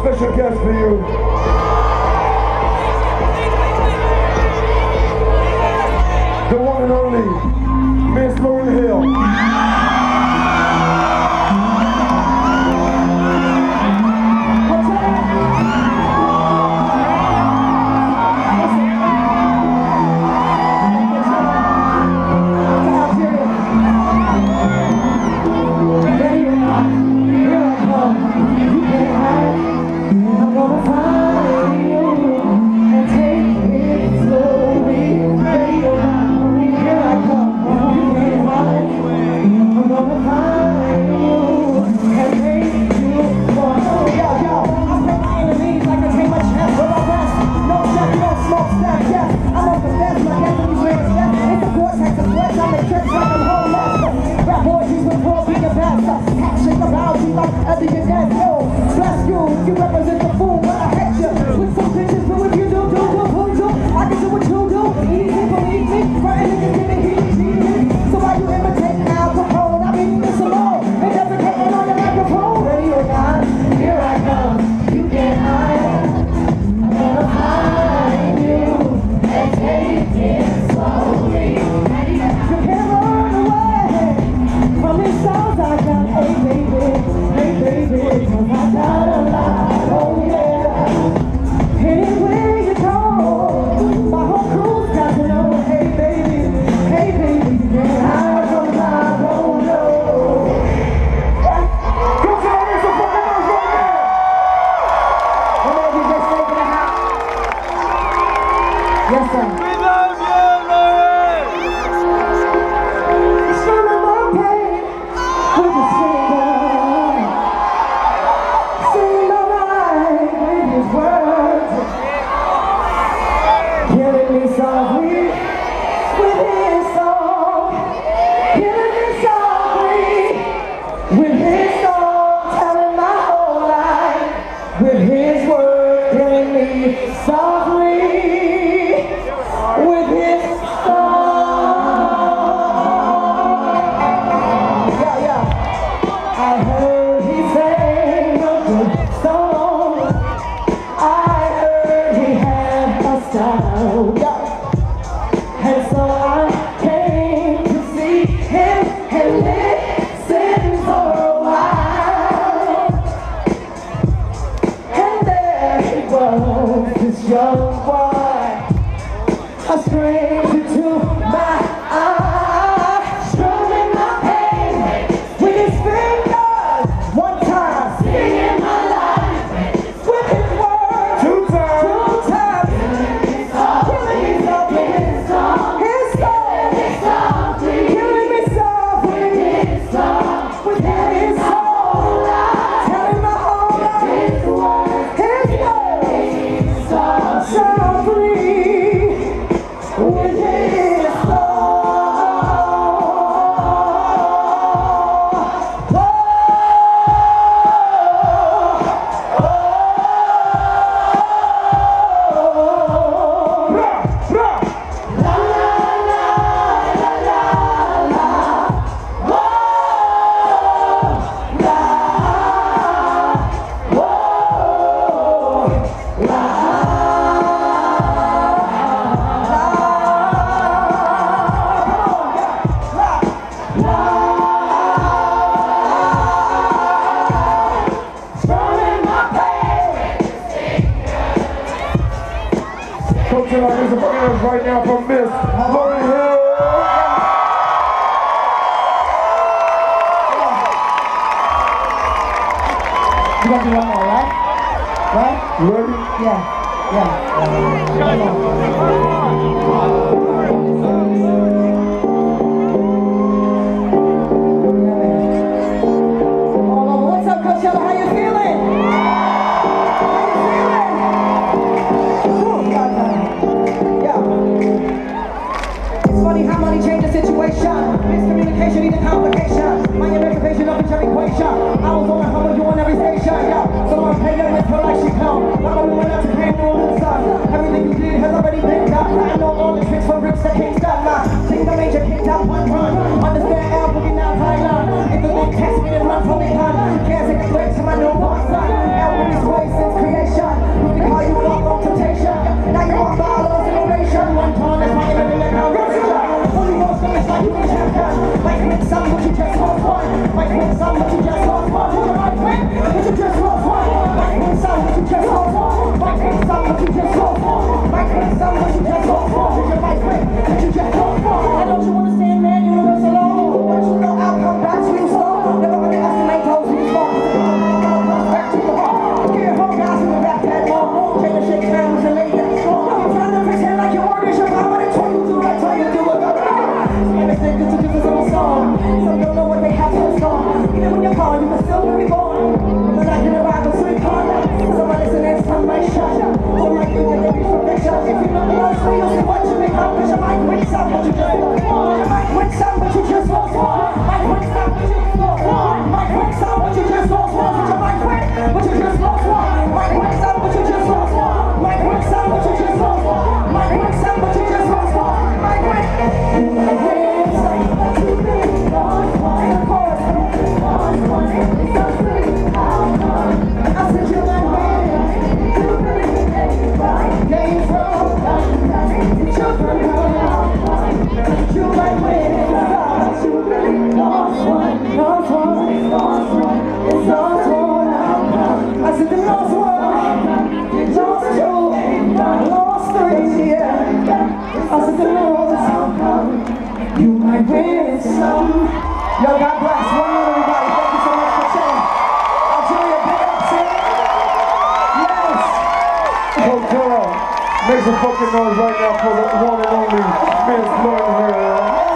special guest é for you. Happy to death. out for Miss Lauryn Hill. You got to do one more, right? Right? Ready? Yeah. Yeah. yeah. Yo, God bless. One. Thank you so much for. Yes. Coachella, make some fucking noise right now for the one and only Miss Lauryn.